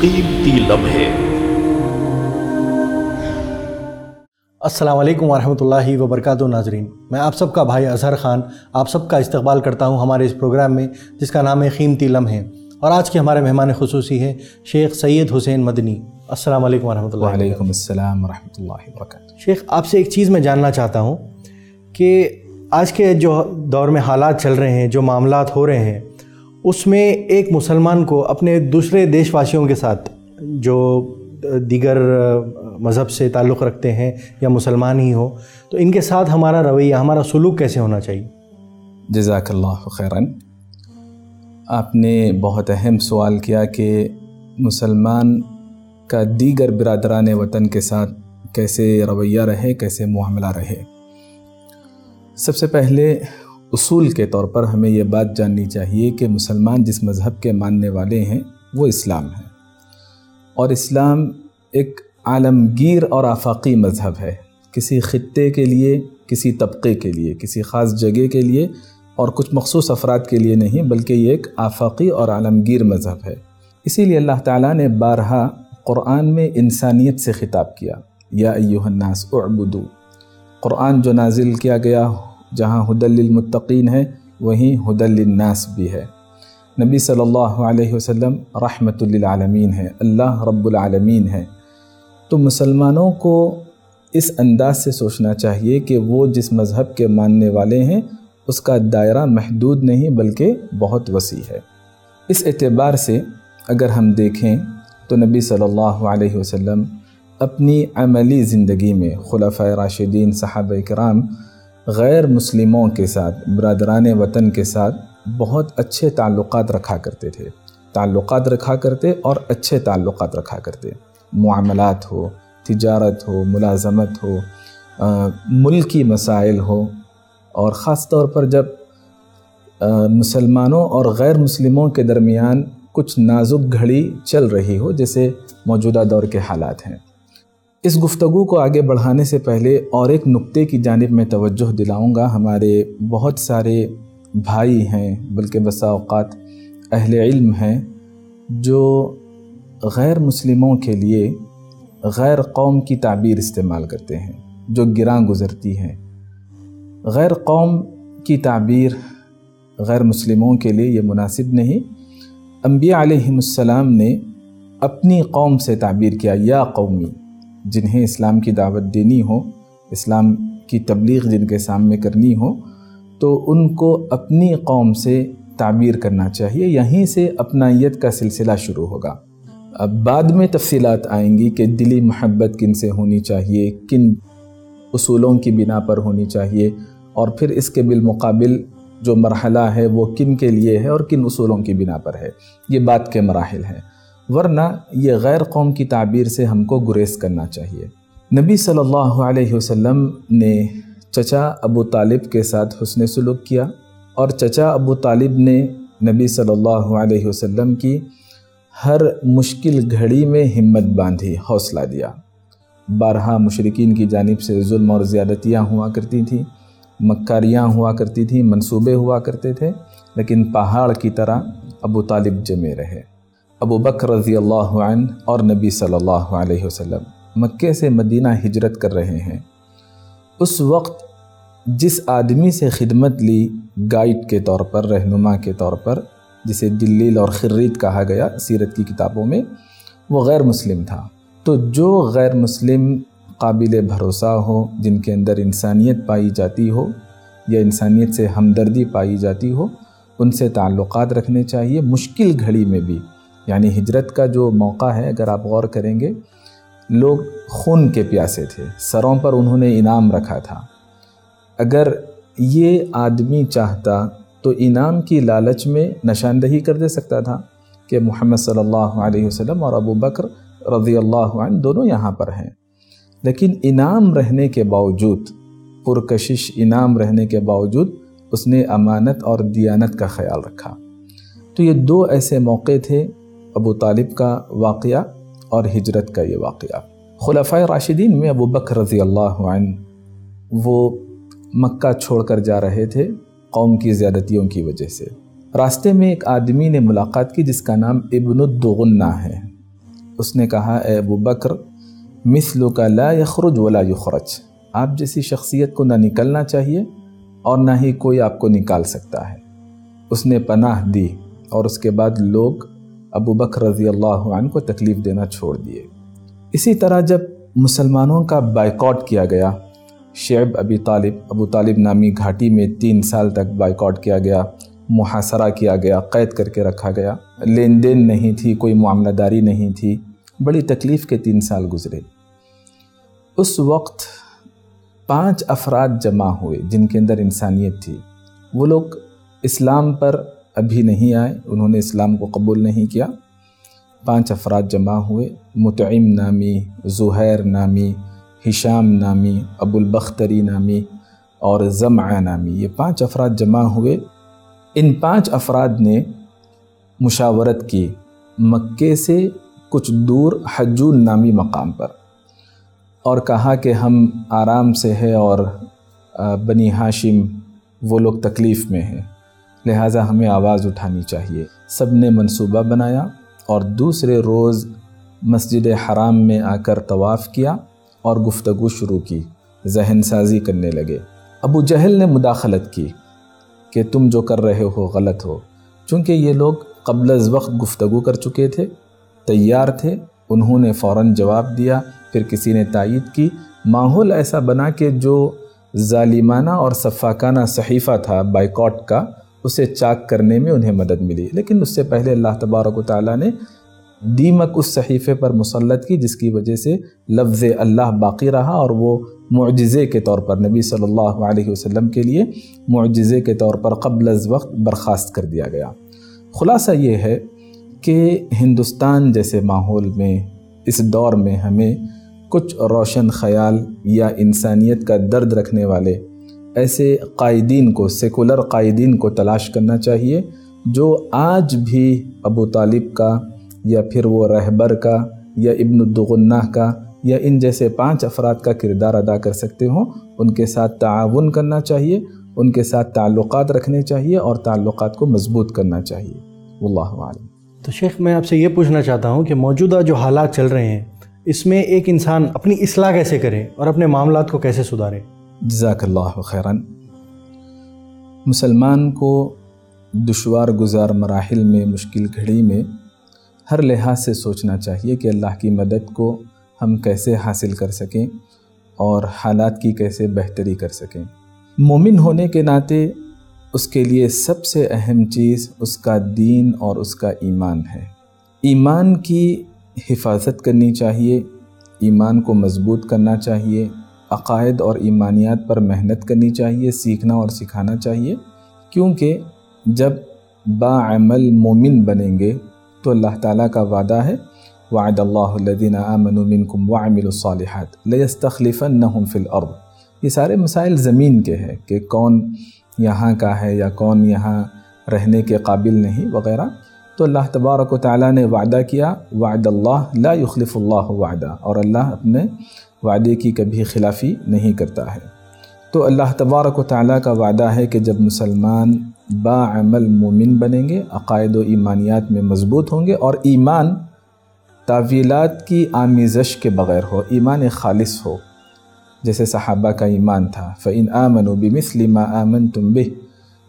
قیمتی لمحے۔ السلام علیکم ورحمۃ اللہ وبرکاتہ ناظرین۔ میں آپ سب کا بھائی اظہر خان آپ سب کا استقبال کرتا ہوں ہمارے اس پروگرام میں جس کا نام ہے قیمتی لمحے۔ اور آج کے ہمارے مہمان خصوصی ہیں شیخ سید حسین مدنی۔ السلام علیکم ورحمۃ اللہ وعلیکم السلام ورحمۃ اللہ وبرکاتہ۔ شیخ آپ سے ایک چیز میں جاننا چاہتا ہوں کہ آج کے جو دور میں حالات چل رہے ہیں جو معاملات ہو رہے ہیں اس میں ایک مسلمان کو اپنے دوسرے دیش واسیوں کے ساتھ جو دیگر مذہب سے تعلق رکھتے ہیں یا مسلمان ہی ہو تو ان کے ساتھ ہمارا رویہ، ہمارا سلوک کیسے ہونا چاہیے؟ جزاک اللہ خیراً۔ آپ نے بہت اہم سوال کیا کہ مسلمان کا دیگر برادران وطن کے ساتھ کیسے رویہ رہے، کیسے معاملہ رہے۔ سب سے پہلے اصول کے طور پر ہمیں یہ بات جاننی چاہیے کہ مسلمان جس مذہب کے ماننے والے ہیں، وہ اسلام ہے اور اسلام ایک عالمگیر اور آفاقی مذہب ہے۔ کسی خطے کے لیے، کسی طبقے کے لیے، کسی خاص جگہ کے لیے اور کچھ مخصوص افراد کے لیے نہیں، بلکہ یہ ایک آفاقی اور عالمگیر مذہب ہے۔ اسی لیے اللہ تعالیٰ نے بارہا قرآن میں انسانیت سے خطاب کیا۔ یا ایوہ الناس اعبدو۔ قرآن جو نازل کیا گیا جہاں حدل للمتقین ہے، وہیں حدل للناس بھی ہے۔ نبی صلی اللہ علیہ وسلم رحمت للعالمین ہے اللہ رب العالمین ہے تو مسلمانوں کو اس انداز سے سوچنا چاہیے کہ وہ جس مذہب کے ماننے والے ہیں، اس کا دائرہ محدود نہیں بلکہ بہت وسیع ہے۔ اس اعتبار سے اگر ہم دیکھیں تو نبی صلی اللہ علیہ وسلم اپنی عملی زندگی میں خلفۂ راشدین، صحابہ کرام غیر مسلموں کے ساتھ، برادران وطن کے ساتھ بہت اچھے تعلقات رکھا کرتے تھے۔ تعلقات رکھا کرتے اور اچھے تعلقات رکھا کرتے۔ معاملات ہو، تجارت ہو، ملازمت ہو ملکی مسائل ہو۔ اور خاص طور پر جب مسلمانوں اور غیر مسلموں کے درمیان کچھ نازک گھڑی چل رہی ہو، جیسے موجودہ دور کے حالات ہیں۔ اس گفتگو کو آگے بڑھانے سے پہلے اور ایک نقطے کی جانب میں توجہ دلاؤں گا۔ ہمارے بہت سارے بھائی ہیں، بلکہ بسا اوقات اہل علم ہیں، جو غیر مسلموں کے لیے غیر قوم کی تعبیر استعمال کرتے ہیں، جو گراں گزرتی ہیں۔ غیر قوم کی تعبیر غیر مسلموں کے لیے یہ مناسب نہیں۔ انبیاء علیہ السلام نے اپنی قوم سے تعبیر کیا، یا قومی۔ جنہیں اسلام کی دعوت دینی ہو، اسلام کی تبلیغ جن کے سامنے کرنی ہو، تو ان کو اپنی قوم سے تعبیر کرنا چاہیے۔ یہیں سے اپنائیت کا سلسلہ شروع ہوگا۔ اب بعد میں تفصیلات آئیں گی کہ دلی محبت کن سے ہونی چاہیے، کن اصولوں کی بنا پر ہونی چاہیے، اور پھر اس کے بالمقابل جو مرحلہ ہے وہ کن کے لیے ہے اور کن اصولوں کی بنا پر ہے۔ یہ بات کے مراحل ہیں۔ ورنہ یہ غیر قوم کی تعبیر سے ہم کو گریز کرنا چاہیے۔ نبی صلی اللہ علیہ وسلم نے چچا ابو طالب کے ساتھ حسن سلوک کیا اور چچا ابو طالب نے نبی صلی اللہ علیہ وسلم کی ہر مشکل گھڑی میں ہمت باندھی، حوصلہ دیا۔ بارہا مشرقین کی جانب سے ظلم اور زیادتیاں ہوا کرتی تھیں، مکاریاں ہوا کرتی تھیں، منصوبے ہوا کرتے تھے، لیکن پہاڑ کی طرح ابو طالب جمے رہے۔ ابو بکر رضی اللہ عنہ اور نبی صلی اللہ علیہ وسلم مکے سے مدینہ ہجرت کر رہے ہیں۔ اس وقت جس آدمی سے خدمت لی گائیڈ کے طور پر، رہنما کے طور پر، جسے دلیل اور خرید کہا گیا سیرت کی کتابوں میں، وہ غیر مسلم تھا۔ تو جو غیر مسلم قابل بھروسہ ہو، جن کے اندر انسانیت پائی جاتی ہو یا انسانیت سے ہمدردی پائی جاتی ہو، ان سے تعلقات رکھنے چاہیے۔ مشکل گھڑی میں بھی یعنی ہجرت کا جو موقع ہے، اگر آپ غور کریں گے، لوگ خون کے پیاسے تھے، سروں پر انہوں نے انعام رکھا تھا۔ اگر یہ آدمی چاہتا تو انعام کی لالچ میں نشاندہی کر دے سکتا تھا کہ محمد صلی اللہ علیہ وسلم اور ابو بکر رضی اللہ عنہ دونوں یہاں پر ہیں۔ لیکن انعام رہنے کے باوجود، پرکشش انعام رہنے کے باوجود اس نے امانت اور دیانت کا خیال رکھا۔ تو یہ دو ایسے موقع تھے ابو طالب کا واقعہ اور ہجرت کا یہ واقعہ۔ خلفۂ راشدین میں ابو بکر رضی اللہ عنہ وہ مکہ چھوڑ کر جا رہے تھے قوم کی زیادتیوں کی وجہ سے۔ راستے میں ایک آدمی نے ملاقات کی جس کا نام ابن الدغنہ ہے۔ اس نے کہا، اے ابو بکر مثل کا لا یخرج ولا یخرج۔ آپ جیسی شخصیت کو نہ نکلنا چاہیے اور نہ ہی کوئی آپ کو نکال سکتا ہے۔ اس نے پناہ دی اور اس کے بعد لوگ ابو بکر رضی اللہ عنہ کو تکلیف دینا چھوڑ دیے۔ اسی طرح جب مسلمانوں کا بائیکاٹ کیا گیا شعب ابی طالب، ابو طالب نامی گھاٹی میں تین سال تک بائیکاٹ کیا گیا، محاصرہ کیا گیا، قید کر کے رکھا گیا۔ لین دین نہیں تھی، کوئی معاملہ داری نہیں تھی۔ بڑی تکلیف کے تین سال گزرے۔ اس وقت پانچ افراد جمع ہوئے جن کے اندر انسانیت تھی۔ وہ لوگ اسلام پر ابھی نہیں آئے، انہوں نے اسلام کو قبول نہیں کیا۔ پانچ افراد جمع ہوئے متعم نامی، زہیر نامی، ہشام نامی ابو البختری نامی اور زمع نامی۔ یہ پانچ افراد جمع ہوئے۔ ان پانچ افراد نے مشاورت کی مکے سے کچھ دور حجون نامی مقام پر اور کہا کہ ہم آرام سے ہے اور بنی ہاشم وہ لوگ تکلیف میں ہیں۔ لہٰذا ہمیں آواز اٹھانی چاہیے۔ سب نے منصوبہ بنایا اور دوسرے روز مسجد حرام میں آ کر طواف کیا اور گفتگو شروع کی۔ ذہن سازی کرنے لگے۔ ابو جہل نے مداخلت کی کہ تم جو کر رہے ہو غلط ہو۔ چونکہ یہ لوگ قبل از وقت گفتگو کر چکے تھے، تیار تھے، انہوں نے فوراً جواب دیا، پھر کسی نے تائید کی۔ ماحول ایسا بنا کہ جو ظالمانہ اور صفاقانہ صحیفہ تھا، بائیکاٹ کا اسے چاک کرنے میں انہیں مدد ملی۔ لیکن اس سے پہلے اللہ تبارک و تعالیٰ نے دیمک اس صحیفے پر مسلط کی، جس کی وجہ سے لفظ اللہ باقی رہا اور وہ معجزے کے طور پر نبی صلی اللہ علیہ وسلم کے لیے معجزے کے طور پر قبل از وقت برخاست کر دیا گیا۔ خلاصہ یہ ہے کہ ہندوستان جیسے ماحول میں، اس دور میں ہمیں کچھ روشن خیال یا انسانیت کا درد رکھنے والے ایسے قائدین کو، سیکولر قائدین کو تلاش کرنا چاہیے جو آج بھی ابو طالب کا یا پھر وہ رہبر کا یا ابن الدغنہ کا یا ان جیسے پانچ افراد کا کردار ادا کر سکتے ہوں۔ ان کے ساتھ تعاون کرنا چاہیے، ان کے ساتھ تعلقات رکھنے چاہیے اور تعلقات کو مضبوط کرنا چاہیے۔ واللہ عالم تو شیخ، میں آپ سے یہ پوچھنا چاہتا ہوں کہ موجودہ جو حالات چل رہے ہیں، اس میں ایک انسان اپنی اصلاح کیسے کرے اور اپنے معاملات کو کیسے سدھارے؟ جزاک اللہ خیراً مسلمان کو دشوار گزار مراحل میں مشکل گھڑی میں ہر لحاظ سے سوچنا چاہیے کہ اللہ کی مدد کو ہم کیسے حاصل کر سکیں اور حالات کی کیسے بہتری کر سکیں۔ مومن ہونے کے ناطے اس کے لیے سب سے اہم چیز اس کا دین اور اس کا ایمان ہے۔ ایمان کی حفاظت کرنی چاہیے، ایمان کو مضبوط کرنا چاہیے عقائد اور ایمانیات پر محنت کرنی چاہیے، سیکھنا اور سکھانا چاہیے۔ کیونکہ جب باعمل مومن بنیں گے تو اللہ تعالیٰ کا وعدہ ہے، وعد اللہ الذین آمنوا منکم وعملوا الصالحات لیستخلفنہم فی الارض۔ یہ سارے مسائل زمین کے ہیں کہ کون یہاں کا ہے یا کون یہاں رہنے کے قابل نہیں وغیرہ۔ تو اللہ تبارک و تعالیٰ نے وعدہ کیا، وعد اللہ، لا یخلف اللہ وعدہ۔ اور اللہ اپنے وعدے کی کبھی خلافی نہیں کرتا ہے۔ تو اللہ تبارک و تعالیٰ کا وعدہ ہے کہ جب مسلمان باعمل مومن بنیں گے، عقائد و ایمانیات میں مضبوط ہوں گے اور ایمان تعویلات کی آمیزش کے بغیر ہو، ایمان خالص ہو، جیسے صحابہ کا ایمان تھا۔ فعین آمن و بمثل ما آمن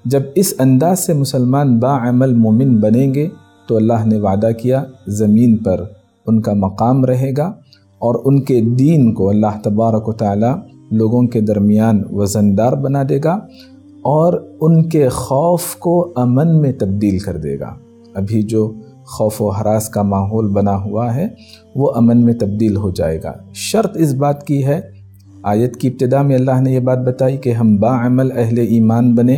جب اس انداز سے مسلمان باعمل مومن بنیں گے تو اللہ نے وعدہ کیا، زمین پر ان کا مقام رہے گا اور ان کے دین کو اللہ تبارک و تعالی لوگوں کے درمیان وزندار بنا دے گا اور ان کے خوف کو امن میں تبدیل کر دے گا۔ ابھی جو خوف و حراس کا ماحول بنا ہوا ہے، وہ امن میں تبدیل ہو جائے گا۔ شرط اس بات کی ہے، آیت کی ابتدا میں اللہ نے یہ بات بتائی کہ ہم باعمل اہل ایمان بنے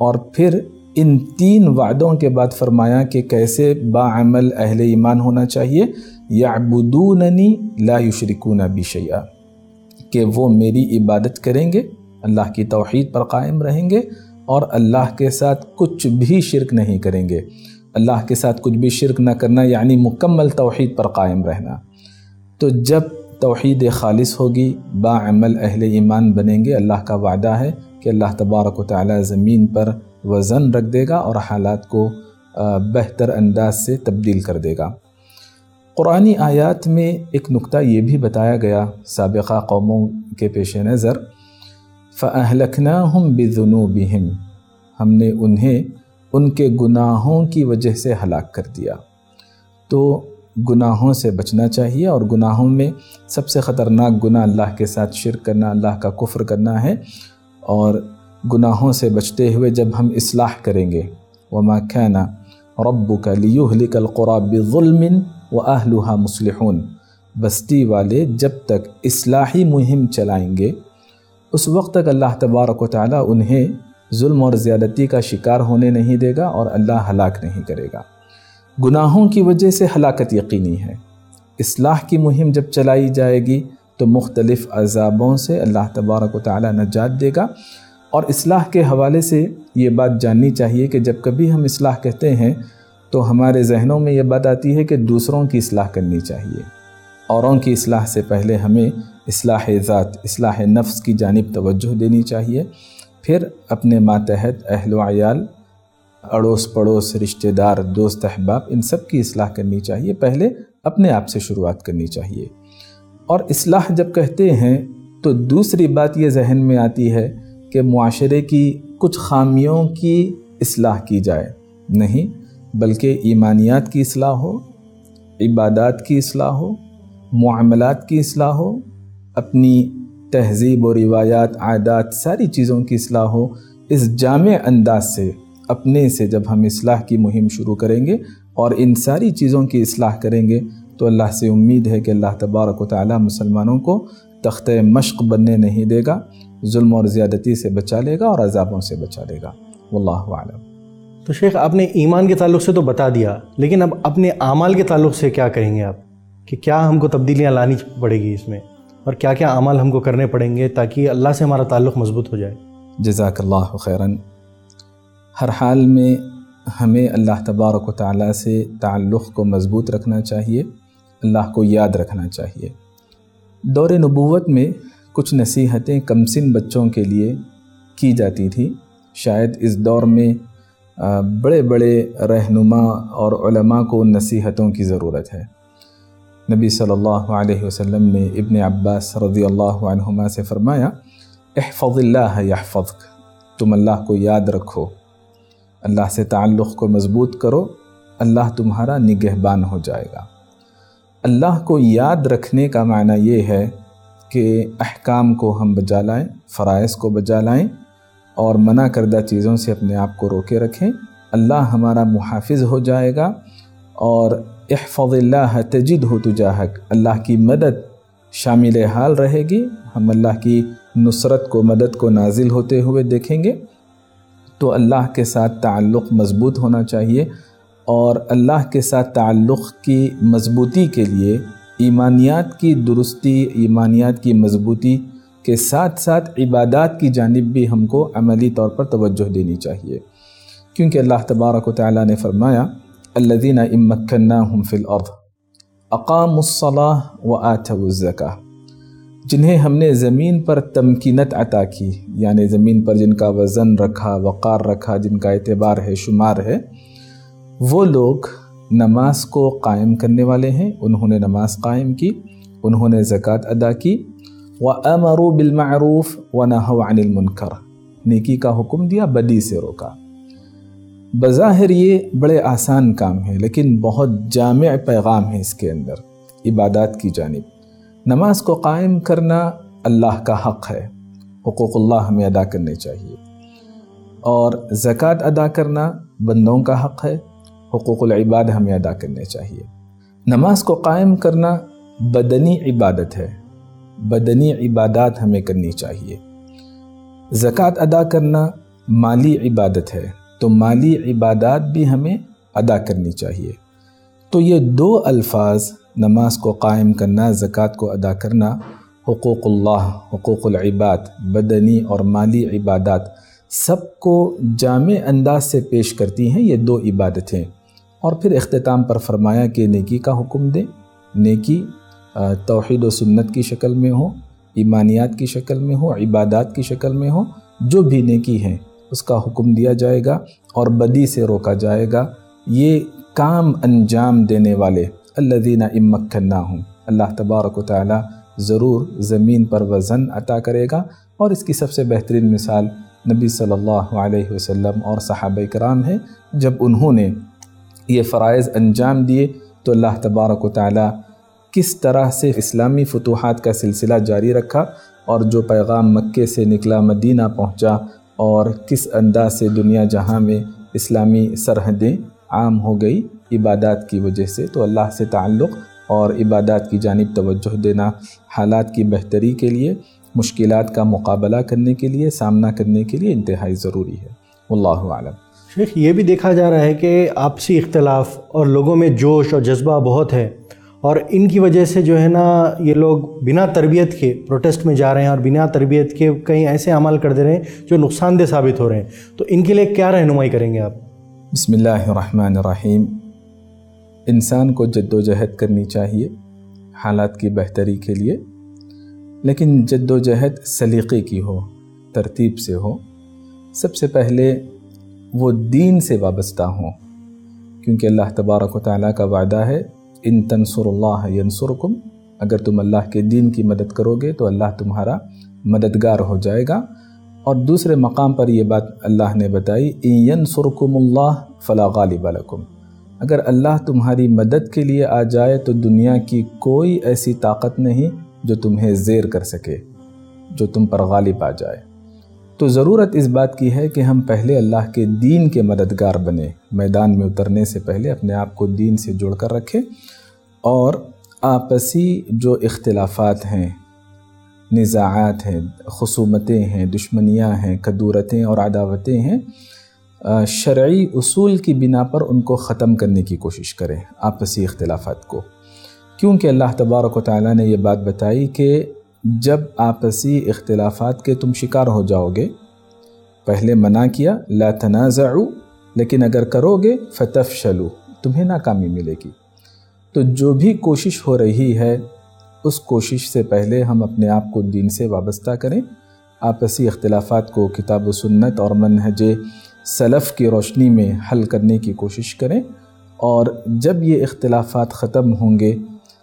اور پھر ان تین وعدوں کے بعد فرمایا کہ کیسے باعمل اہل ایمان ہونا چاہیے؟ یعبدوننی لا یشرکون بشیئا کہ وہ میری عبادت کریں گے، اللہ کی توحید پر قائم رہیں گے اور اللہ کے ساتھ کچھ بھی شرک نہیں کریں گے۔ اللہ کے ساتھ کچھ بھی شرک نہ کرنا یعنی مکمل توحید پر قائم رہنا۔ تو جب توحید خالص ہوگی با عمل اہل ایمان بنیں گے، اللہ کا وعدہ ہے کہ اللہ تبارک و تعالی زمین پر وزن رکھ دے گا اور حالات کو بہتر انداز سے تبدیل کر دے گا۔ قرآنی آیات میں ایک نقطہ یہ بھی بتایا گیا، سابقہ قوموں کے پیش نظر، فَأَهْلَكْنَاهُمْ بِذُنُوبِهِمْ، ہم نے انہیں ان کے گناہوں کی وجہ سے ہلاک کر دیا۔ تو گناہوں سے بچنا چاہیے اور گناہوں میں سب سے خطرناک گناہ اللہ کے ساتھ شرک کرنا، اللہ کا کفر کرنا ہے۔ اور گناہوں سے بچتے ہوئے جب ہم اصلاح کریں گے۔ وما كان ربك ليهلك القرى بظلم واهلها مصلحون۔ بستی والے جب تک اصلاحی مہم چلائیں گے، اس وقت تک اللہ تبارک و تعالیٰ انہیں ظلم اور زیادتی کا شکار ہونے نہیں دے گا اور اللہ ہلاک نہیں کرے گا۔ گناہوں کی وجہ سے ہلاکت یقینی ہے۔ اصلاح کی مہم جب چلائی جائے گی تو مختلف عذابوں سے اللہ تبارک و تعالیٰ نجات دے گا۔ اور اصلاح کے حوالے سے یہ بات جاننی چاہیے کہ جب کبھی ہم اصلاح کہتے ہیں تو ہمارے ذہنوں میں یہ بات آتی ہے کہ دوسروں کی اصلاح کرنی چاہیے۔ اوروں کی اصلاح سے پہلے ہمیں اصلاح ذات، اصلاح نفس کی جانب توجہ دینی چاہیے۔ پھر اپنے ماتحت، اہل و عیال، اڑوس پڑوس، رشتہ دار، دوست، احباب، ان سب کی اصلاح کرنی چاہیے۔ پہلے اپنے آپ سے شروعات کرنی چاہیے۔ اور اصلاح جب کہتے ہیں تو دوسری بات یہ ذہن میں آتی ہے کہ معاشرے کی کچھ خامیوں کی اصلاح کی جائے۔ نہیں، بلکہ ایمانیات کی اصلاح ہو، عبادات کی اصلاح ہو، معاملات کی اصلاح ہو، اپنی تہذیب و روایات، عادات، ساری چیزوں کی اصلاح ہو۔ اس جامع انداز سے، اپنے سے جب ہم اصلاح کی مہم شروع کریں گے اور ان ساری چیزوں کی اصلاح کریں گے تو اللہ سے امید ہے کہ اللہ تبارک و تعالی مسلمانوں کو تخت مشق بننے نہیں دے گا ظلم اور زیادتی سے بچا لے گا اور عذابوں سے بچا لے گا۔ واللہ عالم تو شیخ آپ نے ایمان کے تعلق سے تو بتا دیا لیکن اب اپنے اعمال کے تعلق سے کیا کہیں گے آپ؟ کہ کیا ہم کو تبدیلیاں لانی پڑے گی اس میں؟ اور کیا کیا اعمال ہم کو کرنے پڑیں گے تاکہ اللہ سے ہمارا تعلق مضبوط ہو جائے؟ جزاک اللہ خیراً۔ ہر حال میں ہمیں اللہ تبارک و تعالیٰ سے تعلق کو مضبوط رکھنا چاہیے۔ اللہ کو یاد رکھنا چاہیے۔ دور نبوت میں کچھ نصیحتیں کمسن بچوں کے لیے کی جاتی تھی شاید اس دور میں بڑے بڑے رہنما اور علماء کو نصیحتوں کی ضرورت ہے۔ نبی صلی اللہ علیہ وسلم نے ابن عباس رضی اللہ عنہما سے فرمایا، احفظ اللہ یحفظک، تم اللہ کو یاد رکھو۔ اللہ سے تعلق کو مضبوط کرو، اللہ تمہارا نگہبان ہو جائے گا۔ اللہ کو یاد رکھنے کا معنی یہ ہے کہ احکام کو ہم بجا لائیں، فرائض کو بجا لائیں اور منع کردہ چیزوں سے اپنے آپ کو روکے رکھیں۔ اللہ ہمارا محافظ ہو جائے گا اور احفظ اللہ تجد ہو تجاہک، اللہ کی مدد شامل حال رہے گی۔ ہم اللہ کی نصرت کو، مدد کو نازل ہوتے ہوئے دیکھیں گے۔ تو اللہ کے ساتھ تعلق مضبوط ہونا چاہیے۔ اور اللہ کے ساتھ تعلق کی مضبوطی کے لیے ایمانیات کی درستی، ایمانیات کی مضبوطی کے ساتھ ساتھ عبادات کی جانب بھی ہم کو عملی طور پر توجہ دینی چاہیے۔ کیونکہ اللہ تبارک و تعالیٰ نے فرمایا، الذین امکناہم فی الارض اقام الصلاح و آتھو الزکا جنہیں ہم نے زمین پر تمکینت عطا کی یعنی زمین پر جن کا وزن رکھا، وقار رکھا، جن کا اعتبار ہے، شمار ہے وہ لوگ نماز کو قائم کرنے والے ہیں، انہوں نے نماز قائم کی، انہوں نے زکوٰۃ ادا کی۔ و امرو بالمعروف و عن المنکر نیکی کا حکم دیا، بدی سے روکا۔ بظاہر یہ بڑے آسان کام ہیں، لیکن بہت جامع پیغام ہے اس کے اندر۔ عبادات کی جانب۔ نماز کو قائم کرنا اللہ کا حق ہے، حقوق اللہ ہمیں ادا کرنے چاہیے۔ اور زکوٰۃ ادا کرنا بندوں کا حق ہے حقوق العباد ہمیں ادا کرنے چاہیے۔ نماز کو قائم کرنا بدنی عبادت ہے۔ بدنی عبادات ہمیں کرنی چاہیے۔ زکوٰۃ ادا کرنا مالی عبادت ہے۔ تو مالی عبادات بھی ہمیں ادا کرنی چاہیے۔ تو یہ دو الفاظ نماز کو قائم کرنا، زکوٰۃ کو ادا کرنا، حقوق اللہ، حقوق العباد، بدنی اور مالی عبادات سب کو جامع انداز سے پیش کرتی ہیں، یہ دو عبادتیں۔ اور پھر اختتام پر فرمایا کہ نیکی کا حکم دیں۔ نیکی توحید و سنت کی شکل میں ہو، ایمانیات کی شکل میں ہو، عبادات کی شکل میں ہو، جو بھی نیکی ہیں، اس کا حکم دیا جائے گا اور بدی سے روکا جائے گا۔ یہ کام انجام دینے والے اللہ دینہ امکن ہوں اللہ تبارک و تعالیٰ ضرور زمین پر وزن عطا کرے گا۔ اور اس کی سب سے بہترین مثال نبی صلی اللہ علیہ وسلم اور صحابہ کرام ہے جب انہوں نے یہ فرائض انجام دیے تو اللہ تبارک و تعالیٰ کس طرح سے اسلامی فتوحات کا سلسلہ جاری رکھا اور جو پیغام مکے سے نکلا مدینہ پہنچا اور کس انداز سے دنیا جہاں میں اسلامی سرحدیں عام ہو گئی عبادات کی وجہ سے تو اللہ سے تعلق اور عبادات کی جانب توجہ دینا، حالات کی بہتری کے لیے، مشکلات کا مقابلہ کرنے کے لیے، سامنا کرنے کے لیے انتہائی ضروری ہے۔ اللہ عالم شیخ یہ بھی دیکھا جا رہا ہے کہ آپسی اختلاف اور لوگوں میں جوش اور جذبہ بہت ہے اور ان کی وجہ سے جو ہے نا یہ لوگ بنا تربیت کے پروٹیسٹ میں جا رہے ہیں اور بنا تربیت کے کہیں ایسے عمل کر دے رہے ہیں جو نقصان دہ ثابت ہو رہے ہیں۔ تو ان کے لیے کیا رہنمائی کریں گے آپ؟ بسم اللہ الرحمن الرحیم۔ انسان کو جد و جہد کرنی چاہیے، حالات کی بہتری کے لیے، لیکن جد و جہد سلیقے کی ہو، ترتیب سے ہو۔ سب سے پہلے وہ دین سے وابستہ ہوں۔ کیونکہ اللہ تبارک و تعالیٰ کا وعدہ ہے، ان تنصر اللہ ینصرکم اگر تم اللہ کے دین کی مدد کرو گے تو اللہ تمہارا مددگار ہو جائے گا۔ اور دوسرے مقام پر یہ بات اللہ نے بتائی، ان ینصرکم اللہ فلا غالب لکم اگر اللہ تمہاری مدد کے لیے آ جائے تو دنیا کی کوئی ایسی طاقت نہیں جو تمہیں زیر کر سکے، جو تم پر غالب آ جائے۔ تو ضرورت اس بات کی ہے کہ ہم پہلے اللہ کے دین کے مددگار بنے میدان میں اترنے سے پہلے اپنے آپ کو دین سے جوڑ کر رکھیں اور آپسی جو اختلافات ہیں، نزاعات ہیں، خصومتیں ہیں، دشمنیاں ہیں قدورتیں اور عداوتیں ہیں شرعی اصول کی بنا پر ان کو ختم کرنے کی کوشش کریں آپسی اختلافات کو۔ کیونکہ اللہ تبارک و تعالیٰ نے یہ بات بتائی کہ جب آپسی اختلافات کے تم شکار ہو جاؤ گے پہلے منع کیا، لا تنازعو، لیکن اگر کرو گے فتف شلو تمہیں ناکامی ملے گی۔ تو جو بھی کوشش ہو رہی ہے، اس کوشش سے پہلے ہم اپنے آپ کو دین سے وابستہ کریں۔ آپسی اختلافات کو کتاب و سنت اور منہج سلف کی روشنی میں حل کرنے کی کوشش کریں۔ اور جب یہ اختلافات ختم ہوں گے،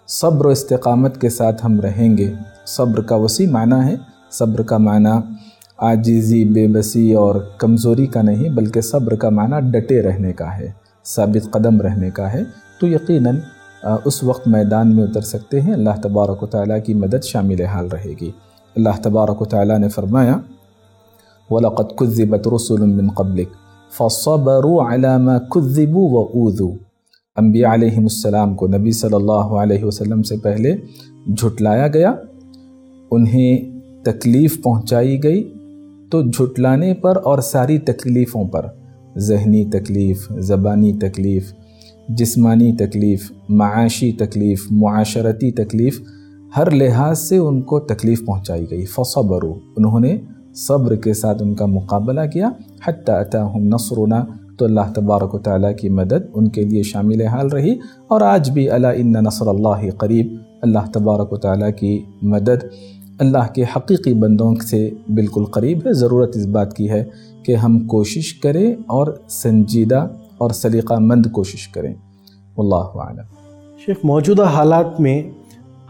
صبر و استقامت کے ساتھ ہم رہیں گے۔ صبر کا وسیع معنی ہے۔ صبر کا معنی عاجزی، بے بسی اور کمزوری کا نہیں، بلکہ صبر کا معنی ڈٹے رہنے کا ہے، ثابت قدم رہنے کا ہے۔ تو یقیناً اس وقت میدان میں اتر سکتے ہیں۔ اللہ تبارک و تعالیٰ کی مدد شامل حال رہے گی۔ اللہ تبارک و تعالیٰ نے فرمایا، وَلَقَدْ كُذِّبَتْ رُسُلٌ مِّن قَبْلِكَ فَصَبَرُوا عَلَى مَا كُذِّبُوا وَأُوذُوا۔ انبیاء علیہ السلام کو نبی صلی اللہ علیہ وسلم سے پہلے جھٹلایا گیا، انہیں تکلیف پہنچائی گئی۔ تو جھٹلانے پر اور ساری تکلیفوں پر۔ ذہنی تکلیف، زبانی تکلیف، جسمانی تکلیف، معاشی تکلیف، معاشرتی تکلیف، ہر لحاظ سے ان کو تکلیف پہنچائی گئی۔ فصبرو انہوں نے صبر کے ساتھ ان کا مقابلہ کیا۔ حتیٰ اتاہم نصرنا، تو اللہ تبارک و تعالیٰ کی مدد ان کے لیے شامل حال رہی۔ اور آج بھی اللہ ان نصر اللہ قریب، اللہ تبارک و تعالیٰ کی مدد اللہ کے حقیقی بندوں سے بالکل قریب ہے۔ ضرورت اس بات کی ہے کہ ہم کوشش کریں اور سنجیدہ اور سلیقہ مند کوشش کریں۔ اللہ عالم شیخ موجودہ حالات میں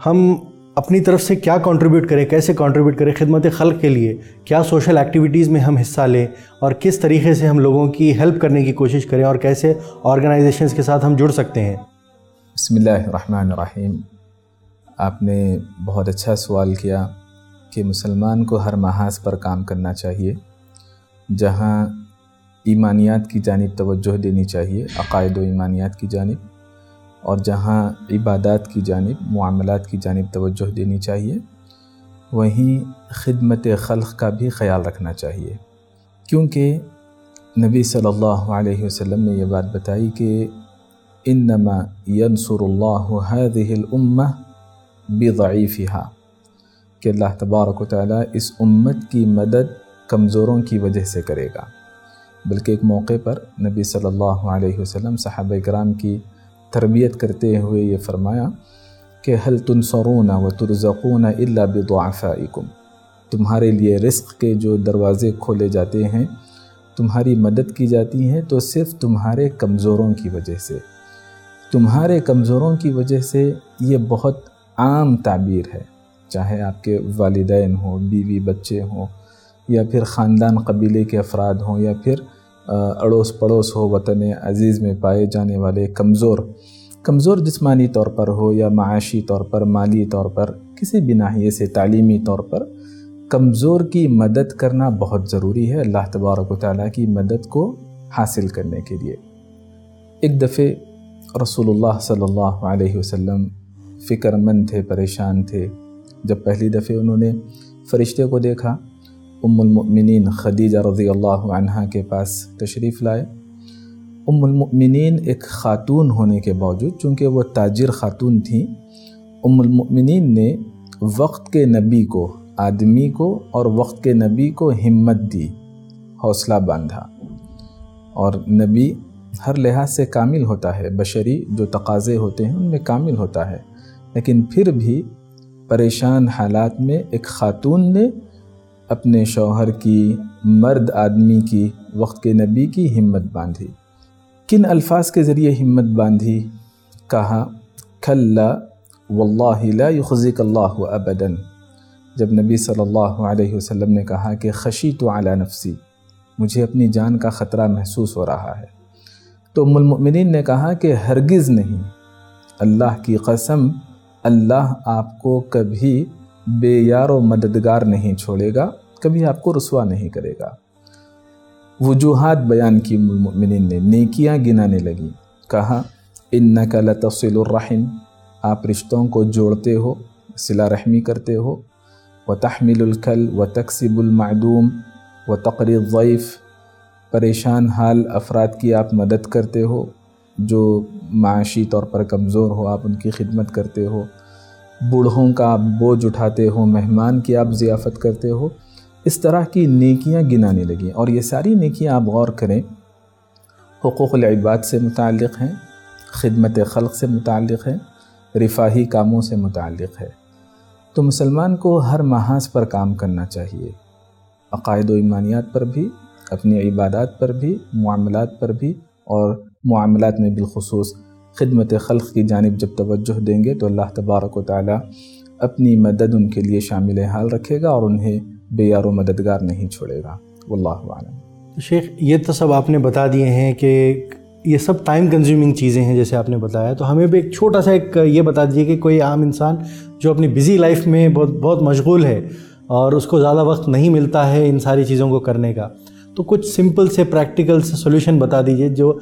ہم اپنی طرف سے کیا کنٹریبیوٹ کریں کیسے کنٹریبیوٹ کریں خدمت خلق کے لیے؟ کیا سوشل ایکٹیویٹیز میں ہم حصہ لیں؟ اور کس طریقے سے ہم لوگوں کی ہیلپ کرنے کی کوشش کریں؟ اور کیسے آرگنائزیشنز کے ساتھ ہم جڑ سکتے ہیں؟ بسم اللہ الرحمن الرحیم۔ آپ نے بہت اچھا سوال کیا۔ کہ مسلمان کو ہر محاذ پر کام کرنا چاہیے، جہاں ایمانیات کی جانب توجہ دینی چاہیے، عقائد و ایمانیات کی جانب، اور جہاں عبادات کی جانب، معاملات کی جانب توجہ دینی چاہیے، وہیں خدمت خلق کا بھی خیال رکھنا چاہیے۔ کیونکہ نبی صلی اللہ علیہ وسلم نے یہ بات بتائی کہ انما ينصر اللہ هذه الامہ بضعیفها۔ کہ اللہ تبارک و تعالیٰ اس امت کی مدد کمزوروں کی وجہ سے کرے گا۔ بلکہ ایک موقع پر نبی صلی اللہ علیہ وسلم صحابہ کرام کی تربیت کرتے ہوئے یہ فرمایا کہ حل تنصرون و ترزقون الا بضعفائکم؟ تمہارے لیے رزق کے جو دروازے کھولے جاتے ہیں، تمہاری مدد کی جاتی ہیں تو صرف تمہارے کمزوروں کی وجہ سے۔ تمہارے کمزوروں کی وجہ سے یہ بہت عام تعبیر ہے۔ چاہے آپ کے والدین ہوں، بیوی بچے ہوں، یا پھر خاندان قبیلے کے افراد ہوں، یا پھر اڑوس پڑوس ہو، وطن عزیز میں پائے جانے والے کمزور کمزور جسمانی طور پر ہو یا معاشی طور پر، مالی طور پر، کسی بھی ناحیے سے تعلیمی طور پر، کمزور کی مدد کرنا بہت ضروری ہے اللہ تبارک و تعالیٰ کی مدد کو حاصل کرنے کے لیے۔ ایک دفعہ رسول اللہ صلی اللہ علیہ وسلم فکر مند تھے، پریشان تھے۔ جب پہلی دفعہ انہوں نے فرشتے کو دیکھا، ام المؤمنین خدیجہ رضی اللہ عنہ کے پاس تشریف لائے۔ ام المؤمنین ایک خاتون ہونے کے باوجود چونکہ وہ تاجر خاتون تھیں، ام المؤمنین نے وقت کے نبی کو، آدمی کو اور وقت کے نبی کو ہمت دی، حوصلہ باندھا۔ اور نبی ہر لحاظ سے کامل ہوتا ہے، بشری جو تقاضے ہوتے ہیں ان میں کامل ہوتا ہے۔ لیکن پھر بھی پریشان حالات میں ایک خاتون نے اپنے شوہر کی مرد آدمی کی وقت کے نبی کی ہمت باندھی۔ کن الفاظ کے ذریعے ہمت باندھی؟ کہا کھلا واللہ لا یخزک اللہ ابدا۔ جب نبی صلی اللہ علیہ وسلم نے کہا کہ خشی تو اعلیٰ نفسی، مجھے اپنی جان کا خطرہ محسوس ہو رہا ہے۔ تو ام المؤمنین نے کہا کہ ہرگز نہیں، اللہ کی قسم اللہ آپ کو کبھی بے یار و مددگار نہیں چھوڑے گا، کبھی آپ کو رسوا نہیں کرے گا۔ وجوہات بیان کی المؤمنین نے، نیکیاں گنانے لگیں۔ کہا، انکا لتصل الرحم، آپ رشتوں کو جوڑتے ہو صلہ رحمی کرتے ہو۔ و تحمل الکل و تقسیب المعدوم و تقریب ضعیف پریشان حال افراد کی آپ مدد کرتے ہو، جو معاشی طور پر کمزور ہو، آپ ان کی خدمت کرتے ہو۔ بوڑھوں کا آپ بوجھ اٹھاتے ہو، مہمان کی آپ ضیافت کرتے ہو، اس طرح کی نیکیاں گنانے لگیں۔ اور یہ ساری نیکیاں آپ غور کریں، حقوق العباد سے متعلق ہیں، خدمت خلق سے متعلق ہیں، رفاہی کاموں سے متعلق ہے۔ تو مسلمان کو ہر محاذ پر کام کرنا چاہیے۔ عقائد و ایمانیات پر بھی، اپنی عبادات پر بھی، معاملات پر بھی، اور معاملات میں بالخصوص خدمت خلق کی جانب جب توجہ دیں گے تو اللہ تبارک و تعالیٰ اپنی مدد ان کے لیے شامل حال رکھے گا اور انہیں بے یار و مددگار نہیں چھوڑے گا۔ واللہ عالم شیخ، یہ تو سب آپ نے بتا دیے ہیں کہ یہ سب ٹائم کنزیومنگ چیزیں ہیں جیسے آپ نے بتایا۔ تو ہمیں بھی ایک چھوٹا سا ایک یہ بتا دیجیے کہ کوئی عام انسان جو اپنی بزی لائف میں بہت بہت مشغول ہے اور اس کو زیادہ وقت نہیں ملتا ہے ان ساری چیزوں کو کرنے کا، تو کچھ سمپل سے پریکٹیکل سے سولوشن بتا دیجیے جو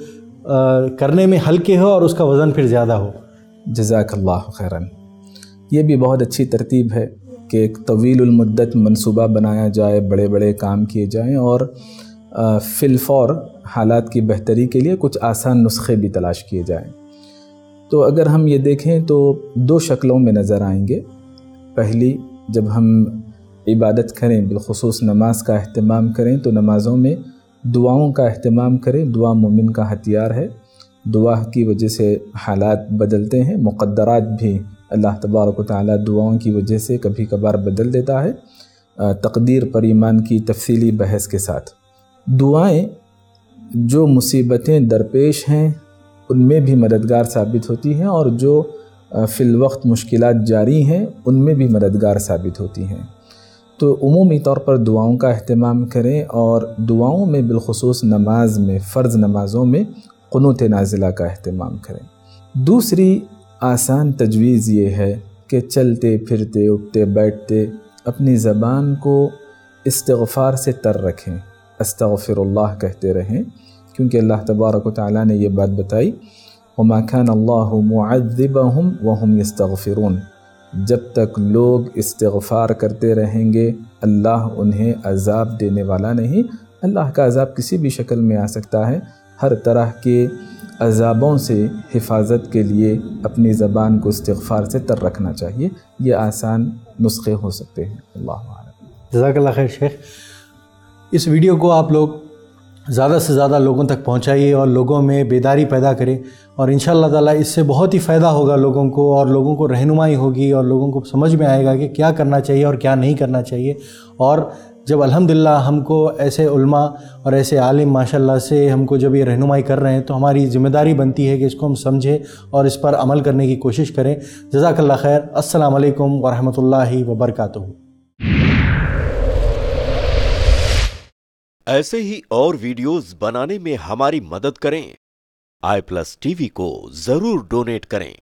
کرنے میں ہلکے ہو اور اس کا وزن پھر زیادہ ہو۔ جزاک اللہ خیرن۔ یہ بھی بہت اچھی ترتیب ہے کہ ایک طویل المدت منصوبہ بنایا جائے، بڑے بڑے کام کیے جائیں اور فی الفور حالات کی بہتری کے لیے کچھ آسان نسخے بھی تلاش کیے جائیں۔ تو اگر ہم یہ دیکھیں تو دو شکلوں میں نظر آئیں گے۔ پہلی، جب ہم عبادت کریں، بالخصوص نماز کا اہتمام کریں تو نمازوں میں دعاؤں کا اہتمام کریں، دعا مومن کا ہتھیار ہے۔ دعا کی وجہ سے حالات بدلتے ہیں، مقدرات بھی اللہ تبارک و تعالیٰ دعاؤں کی وجہ سے کبھی کبھار بدل دیتا ہے۔ تقدیر پر ایمان کی تفصیلی بحث کے ساتھ۔ دعائیں جو مصیبتیں درپیش ہیں، ان میں بھی مددگار ثابت ہوتی ہیں اور جو فی الوقت مشکلات جاری ہیں، ان میں بھی مددگار ثابت ہوتی ہیں۔ تو عمومی طور پر دعاؤں کا اہتمام کریں اور دعاؤں میں بالخصوص نماز میں، فرض نمازوں میں قنوت نازلہ کا اہتمام کریں۔ دوسری آسان تجویز یہ ہے کہ چلتے، پھرتے، اٹھتے، بیٹھتے اپنی زبان کو استغفار سے تر رکھیں۔ استغفر اللہ کہتے رہیں، کیونکہ اللہ تبارک و تعالیٰ نے یہ بات بتائی۔ وما كان اللہ معذبهم وهم يستغفرون۔ جب تک لوگ استغفار کرتے رہیں گے، اللہ انہیں عذاب دینے والا نہیں۔ اللہ کا عذاب کسی بھی شکل میں آ سکتا ہے۔ ہر طرح کے عذابوں سے حفاظت کے لیے اپنی زبان کو استغفار سے تر رکھنا چاہیے۔ یہ آسان نسخے ہو سکتے ہیں۔ اللہ جزاک اللہ خیر شیخ۔ اس ویڈیو کو آپ لوگ زیادہ سے زیادہ لوگوں تک پہنچائیے اور لوگوں میں بیداری پیدا کریں اور ان شاء اللہ تعالیٰ اس سے بہت ہی فائدہ ہوگا لوگوں کو اور لوگوں کو رہنمائی ہوگی اور لوگوں کو سمجھ میں آئے گا کہ کیا کرنا چاہیے اور کیا نہیں کرنا چاہیے اور جب الحمدللہ ہم کو ایسے علماء اور ایسے عالم ماشاءاللہ سے ہم کو جب یہ رہنمائی کر رہے ہیں تو ہماری ذمہ داری بنتی ہے کہ اس کو ہم سمجھیں اور اس پر عمل کرنے کی کوشش کریں۔ جزاک اللہ خیر۔ السلام علیکم ورحمۃ اللہ وبرکاتہ۔ ایسے ہی اور ویڈیوز بنانے میں ہماری مدد کریں۔ آئی پلس ٹی وی کو ضرور ڈونیٹ کریں۔